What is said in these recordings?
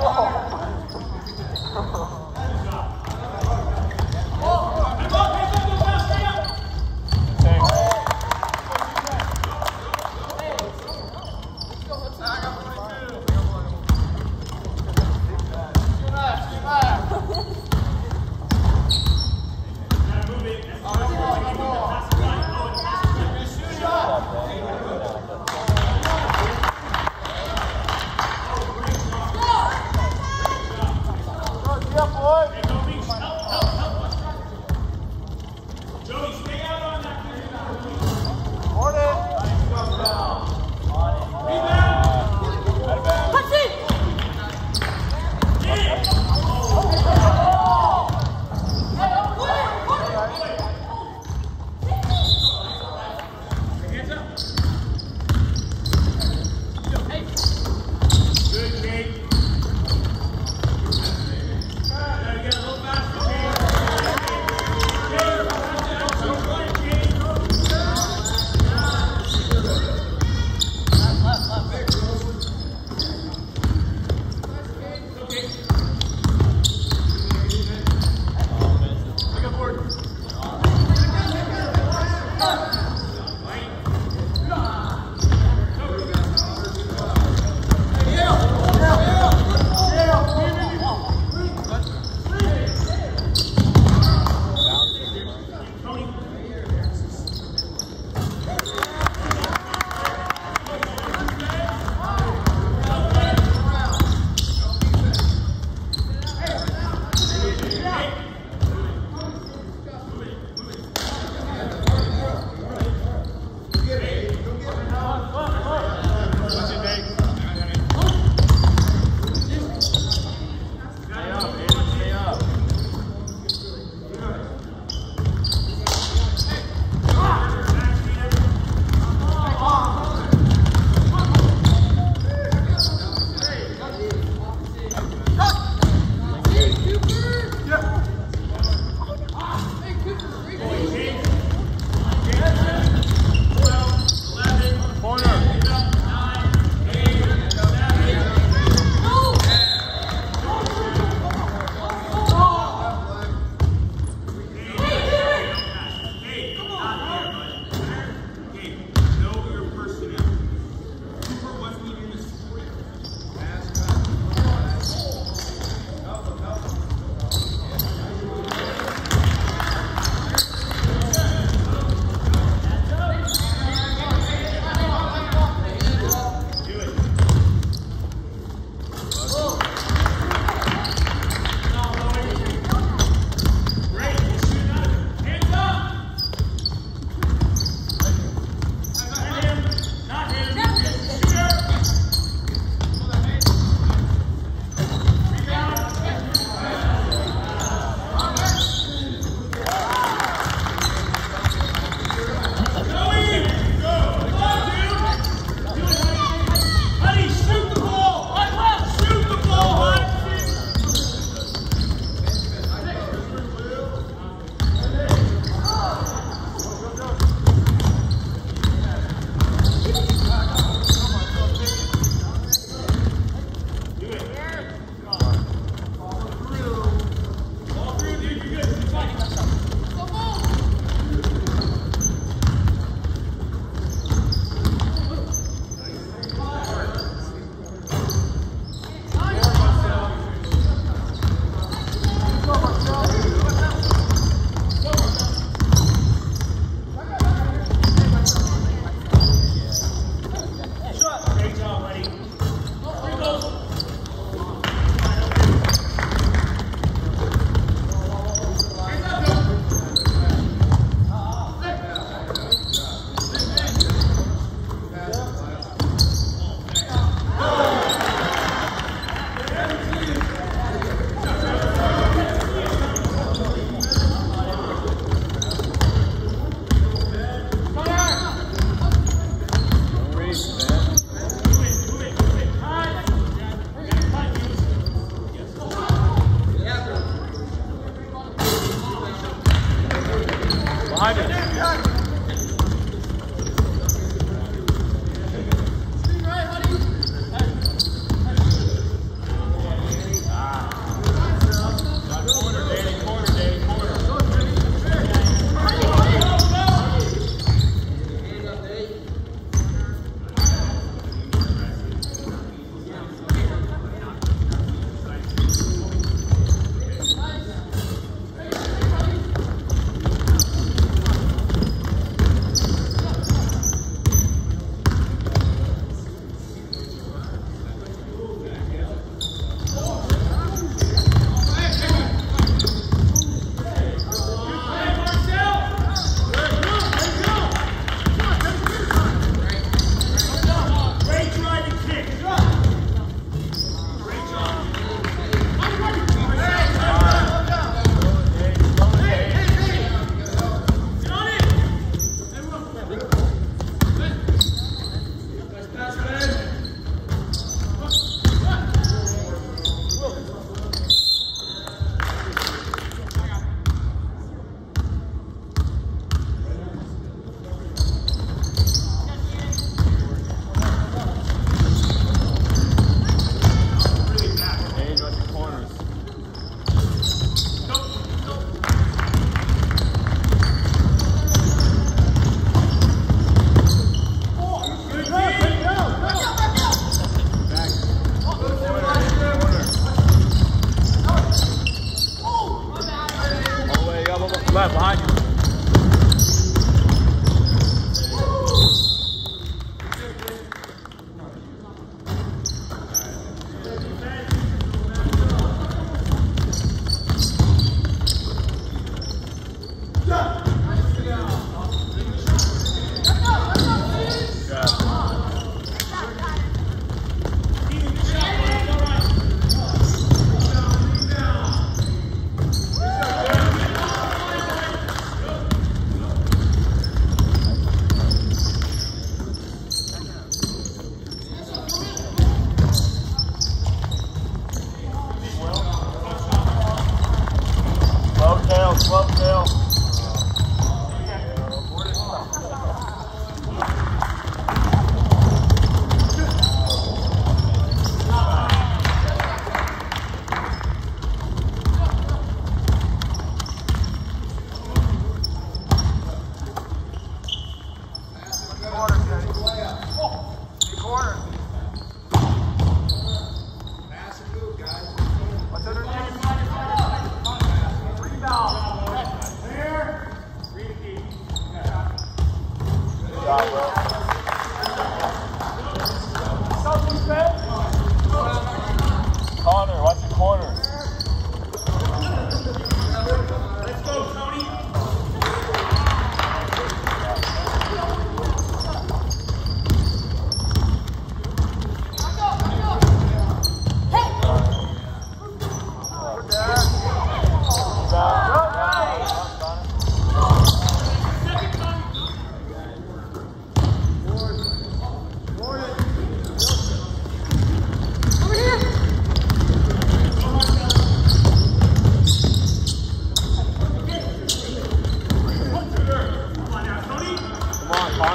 Oh.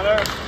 Come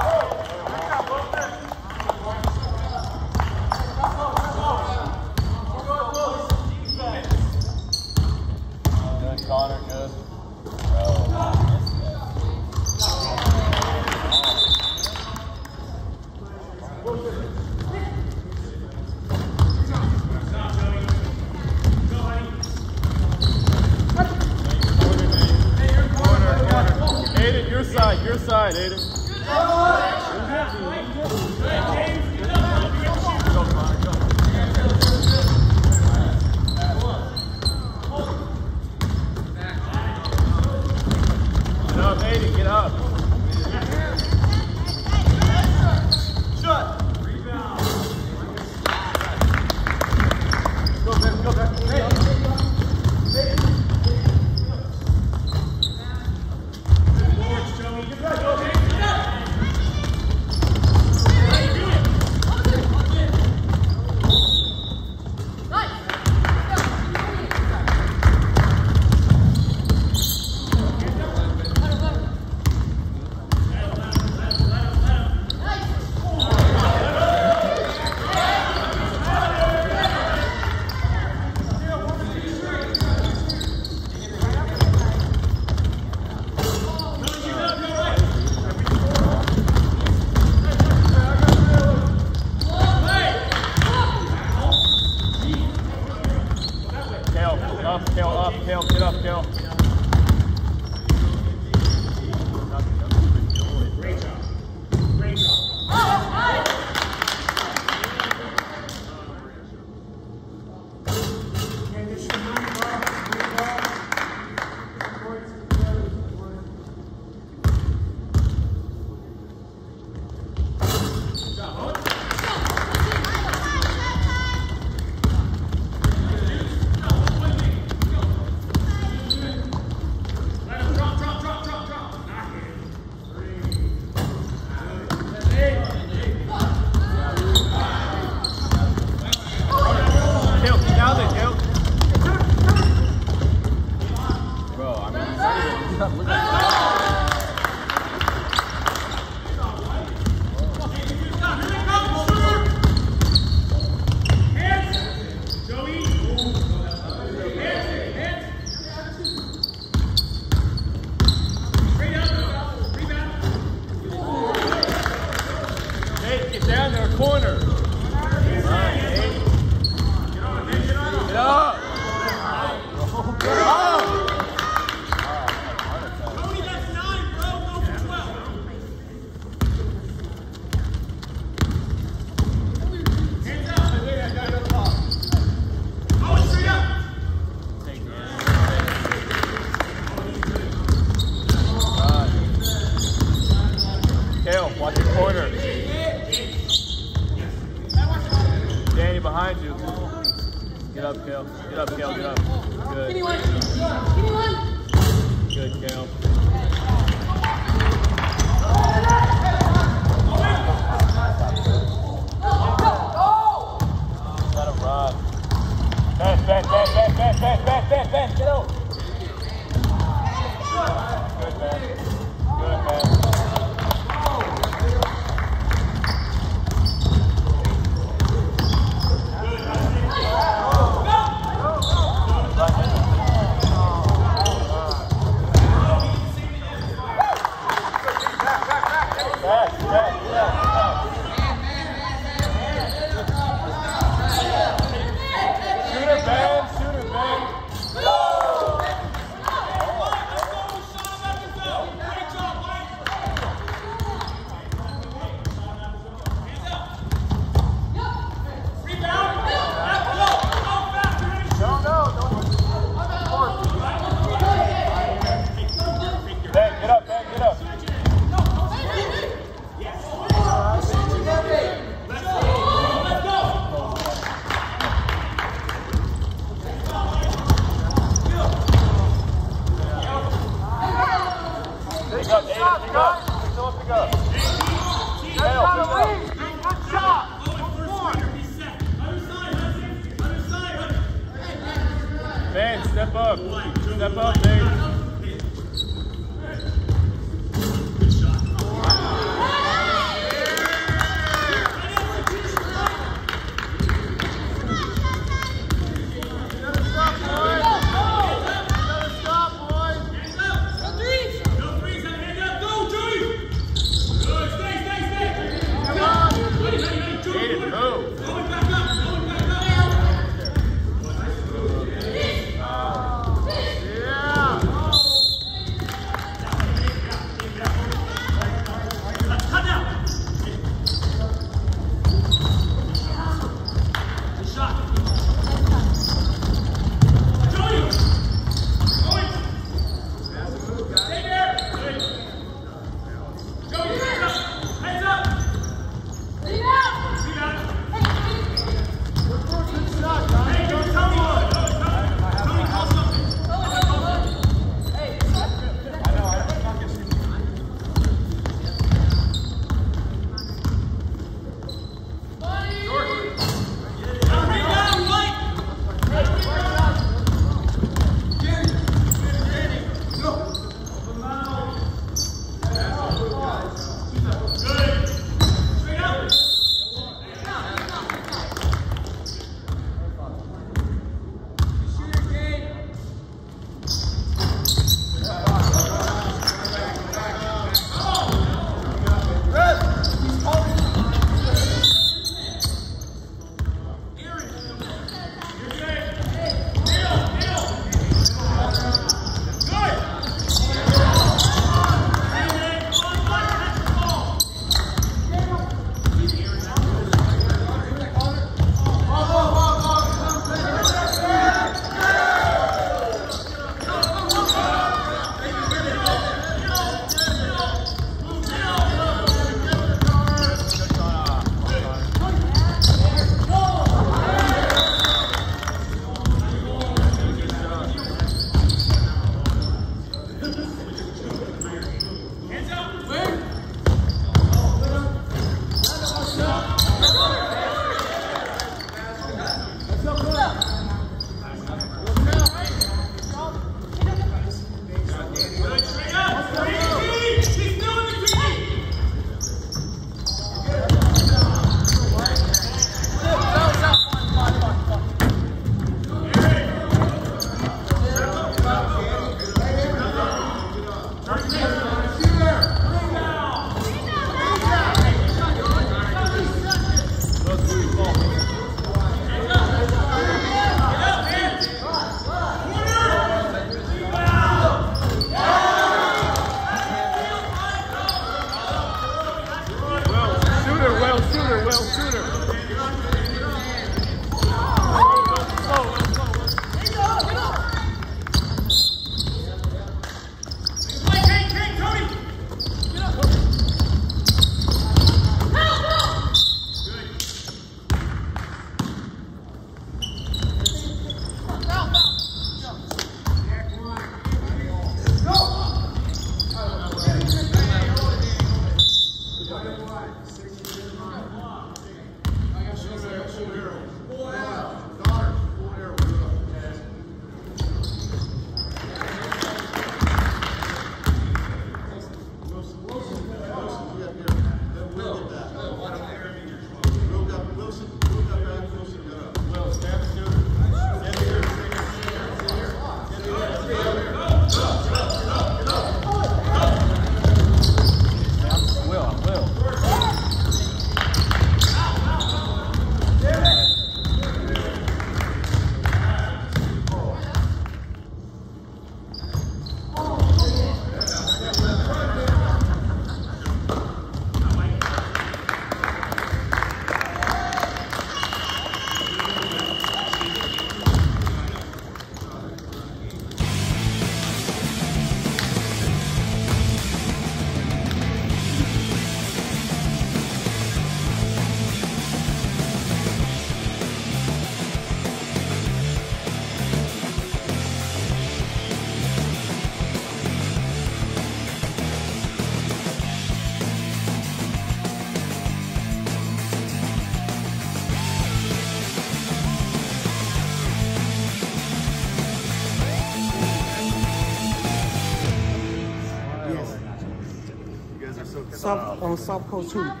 on South Coast too.